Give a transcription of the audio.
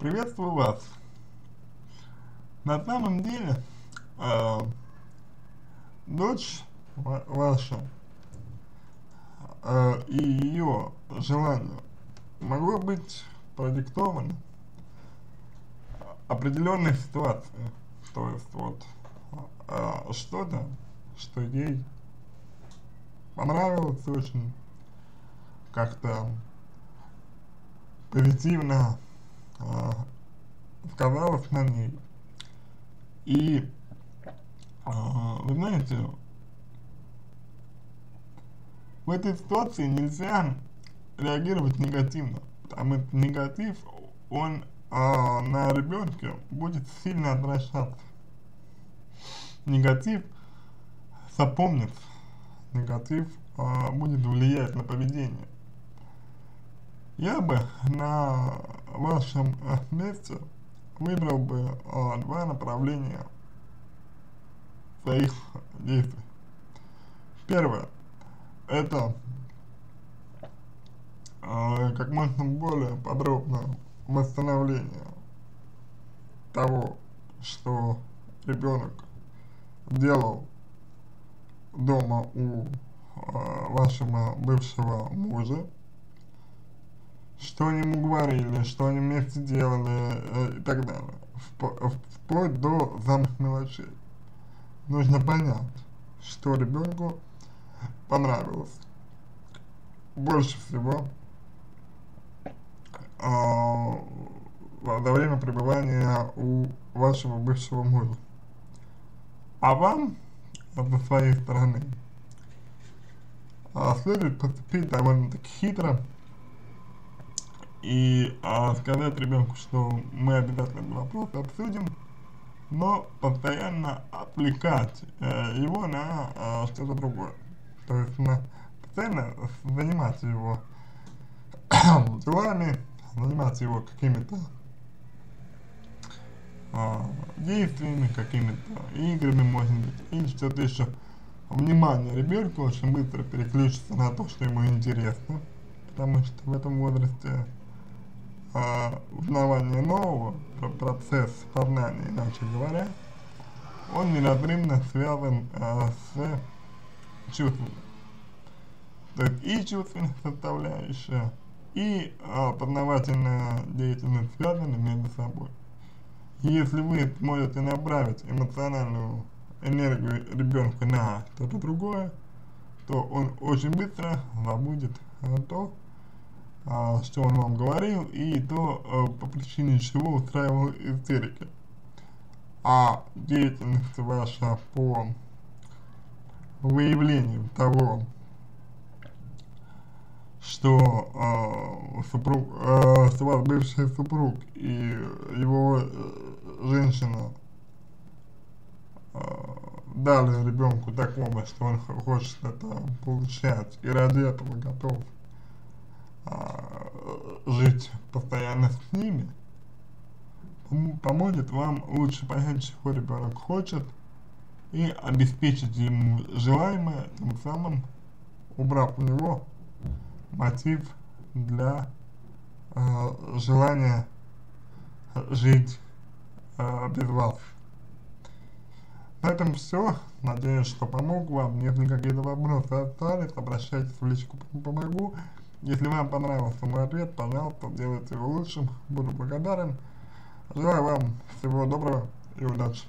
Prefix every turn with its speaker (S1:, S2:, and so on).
S1: Приветствую вас. На самом деле, э, дочь ваша э, и ее желание могло быть продиктовано определенной ситуацией. То есть вот э, что-то, что ей понравилось очень, как-то позитивно сказалось на ней. И, э, вы знаете, в этой ситуации нельзя реагировать негативно, потому что негатив, он э, на ребенке будет сильно отражаться. Негатив запомнится, негатив э, будет влиять на поведение. Я бы на вашем месте выбрал бы э, два направления своих действий. Первое, это э, как можно более подробно восстановление того, что ребенок делал дома у э, вашего бывшего мужа, что они ему говорили, что они вместе делали э, и так далее, вплоть до самых мелочей. Нужно понять, что ребенку понравилось. Больше всего э, во время пребывания у вашего бывшего мужа. А вам, со своей стороны, э, следует поступить довольно-таки хитро, и а, сказать ребенку, что мы обязательно этот вопрос обсудим, но постоянно отвлекать э, его на э, что-то другое. То есть на, постоянно занимать его делами, занимать его какими-то э, действиями, какими-то играми, может быть, или что-то еще. Внимание ребенка очень быстро переключится на то, что ему интересно, потому что в этом возрасте э, узнавание нового, процесс познания, иначе говоря, он неразрывно связан э, с чувством. То есть и чувственная составляющая, и э, познавательная деятельность связаны между собой. Если вы сможете направить эмоциональную энергию ребенка на что-то другое, то он очень быстро забудет э, то, а, что он вам говорил, и то, а, по причине чего устраивал истерики. А деятельность ваша по выявлению того, что э, супруг, э, что ваш бывший супруг и его э, женщина э, дали ребенку такого, что он хочет это получать и ради этого готов жить постоянно с ними, поможет вам лучше понять, чего ребенок хочет, и обеспечить ему желаемое, тем самым убрав у него мотив для э, желания жить э, без вас. На этом все. Надеюсь, что помог вам. Если какие-то вопросы остались, обращайтесь в личку помогу. Если вам понравился мой ответ, пожалуйста, делайте его лучшим, буду благодарен. Желаю вам всего доброго и удачи.